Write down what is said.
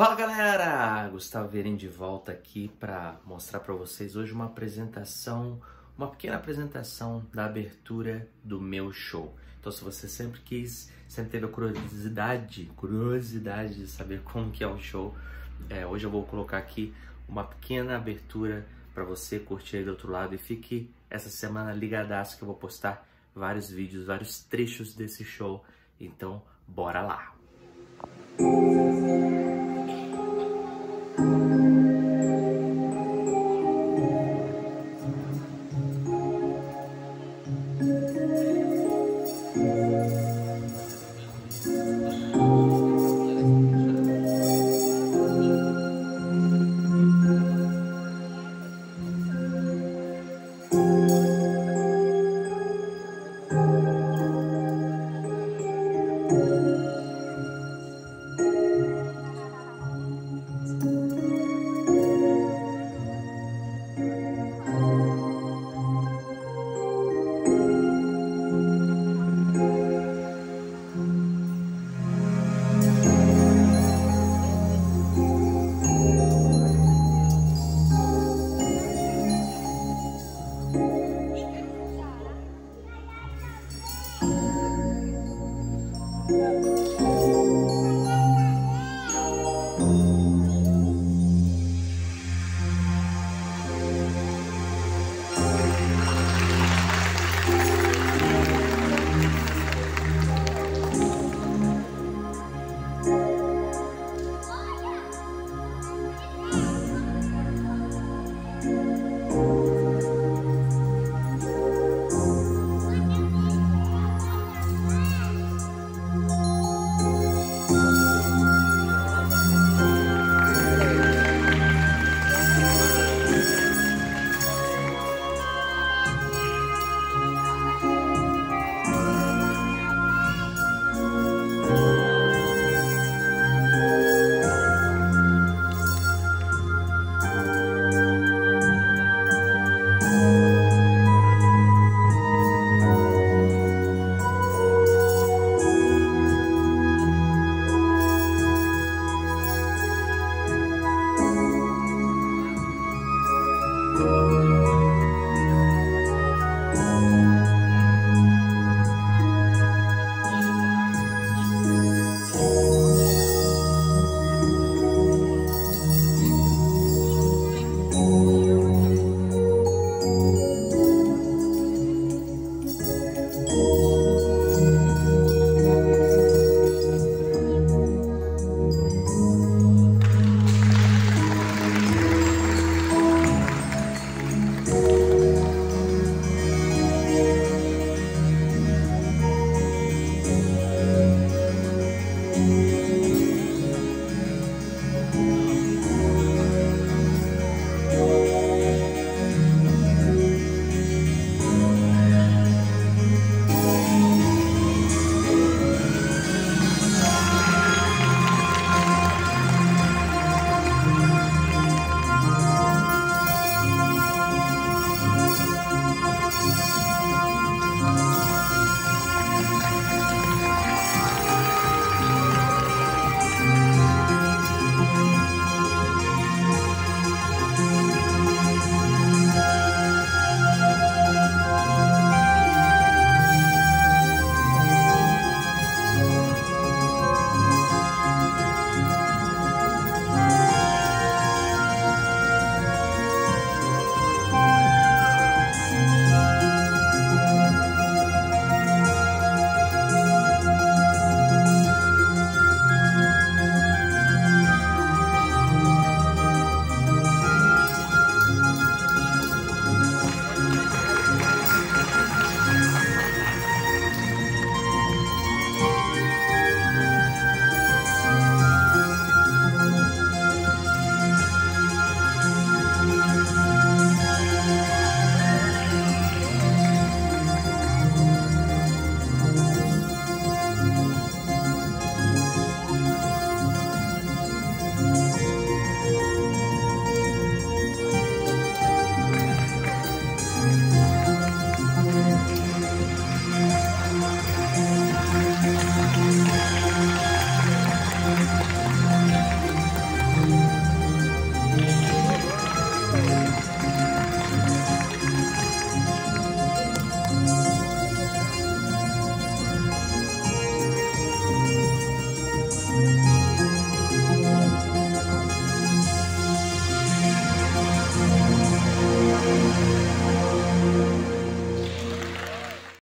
Fala galera, Gustavo Verem de volta aqui para mostrar para vocês hoje uma apresentação, uma pequena apresentação da abertura do meu show. Então se você sempre quis, sempre teve a curiosidade, curiosidade de saber como que é o show, é, hoje eu vou colocar aqui uma pequena abertura para você curtir aí do outro lado e fique essa semana ligadaço que eu vou postar vários vídeos, vários trechos desse show. Então, bora lá! Música